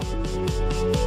If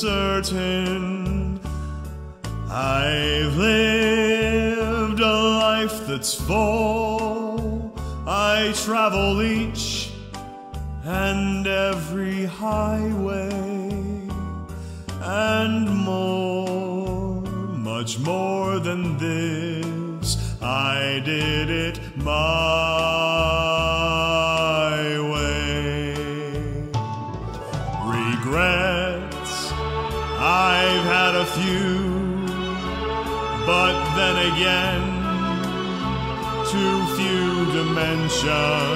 certain. I've lived a life that's full. I travel each and every highway and more, much more than this. I did it my again, too few to mention.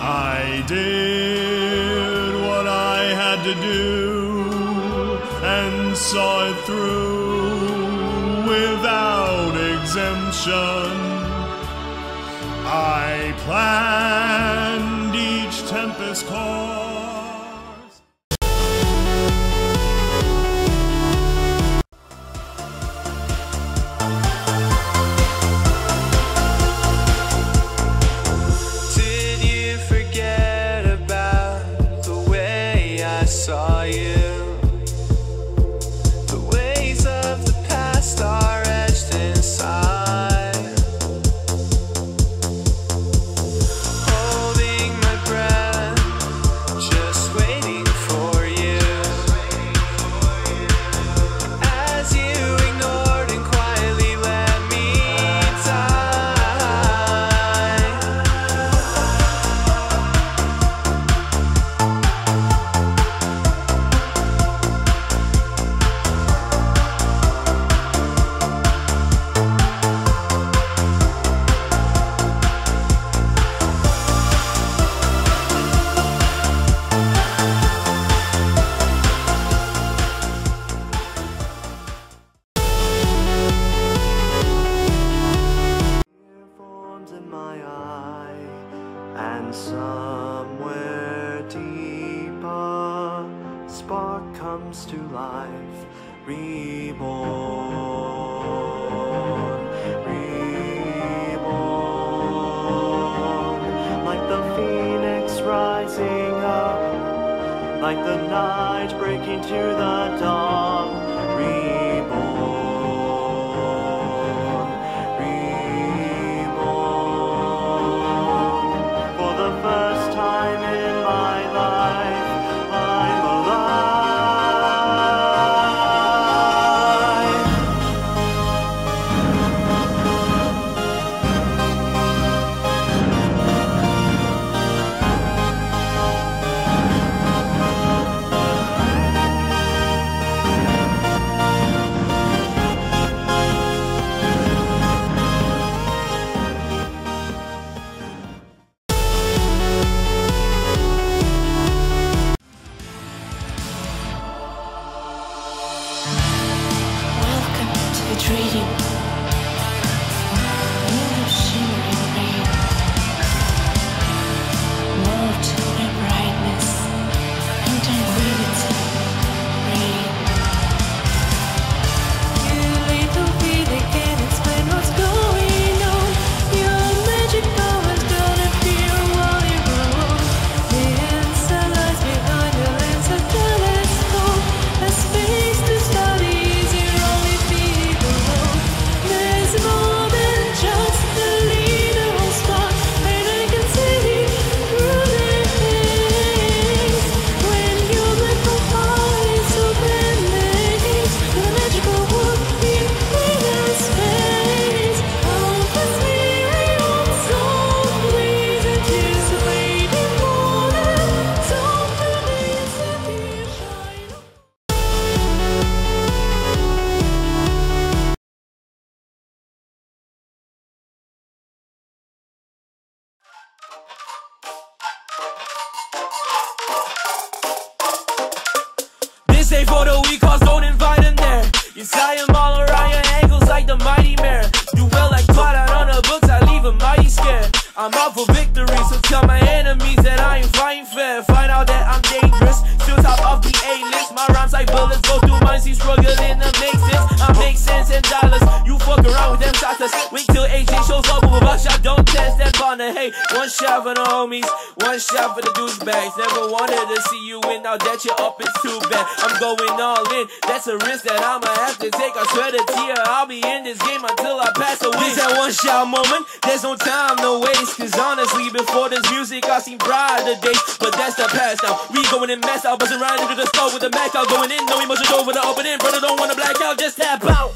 I did what I had to do and saw it through without exemption. I planned each tempest course. Like the night breaking to the dawn. For the cause don't invite them there. You tie them all around your ankles like the mighty mare. You well like Twilight on the books, I leave 'em mighty scared. I'm out for victory, so tell my enemies that I ain't fighting fair. Find out that I'm dangerous, My rhymes like bullets go through minds, he's struggling to make sense. I make sense in dollars, you fuck around with them shotters. Wait till AJ shows up with a buckshot, don't test that wanna hate. One shot for the homies, one shot for the douchebags. Never wanted to see you win, now that you're up, it's too bad. I'm going all in, that's a risk that I'ma have to take. I swear to tear, I'll be in this game until I pass away. This that one shot moment, there's no time, no waste. Cause honestly, before this music, I seen brighter days. But that's the past now. We going in mess out, buzzing right into the skull with the mac out. Going in, no emotion over the opening. Brother don't wanna black out, just tap out.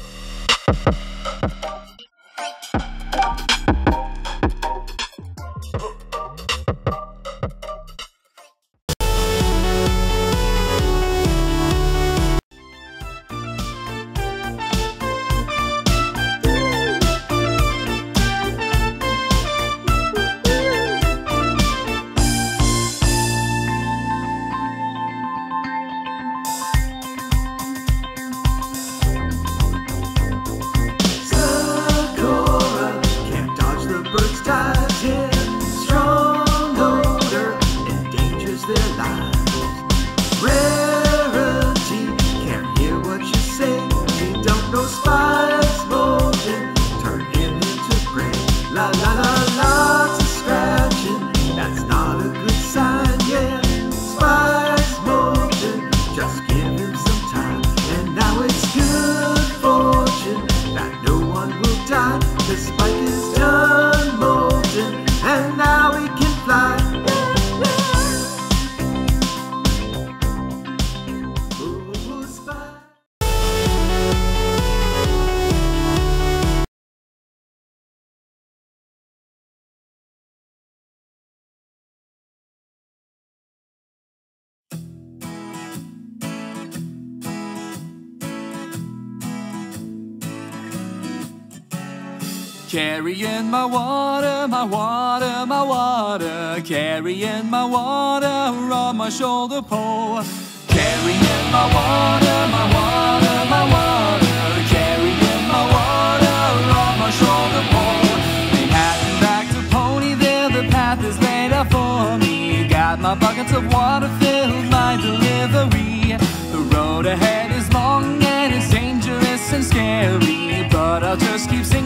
Carrying my water, my water, my water. Carrying my water on my shoulder pole. Carrying my water, my water,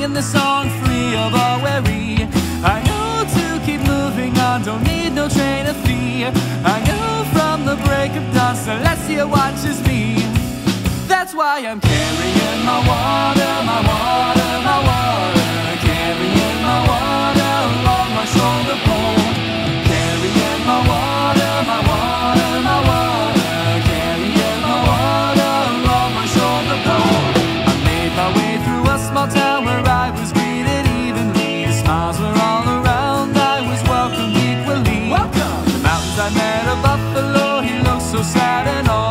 singing the song free of all worry. I know to keep moving on, don't need no train of fear. I know from the break of dawn, Celestia watches me. That's why I'm carrying my water, my water, my water. A buffalo, he looked so sad and all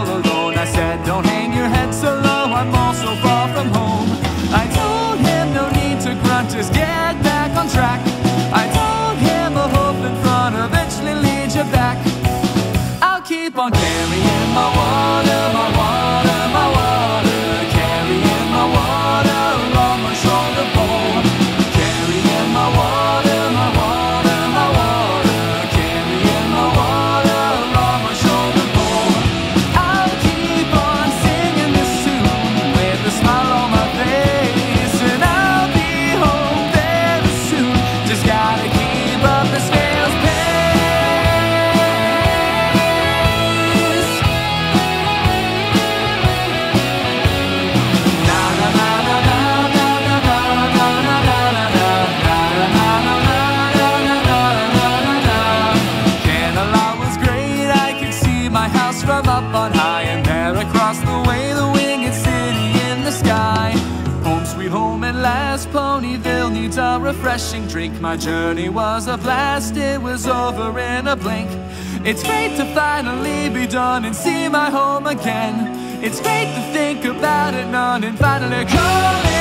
A refreshing drink. My journey was a blast, it was over in a blink. It's great to finally be done and see my home again. It's great to think about it none and finally call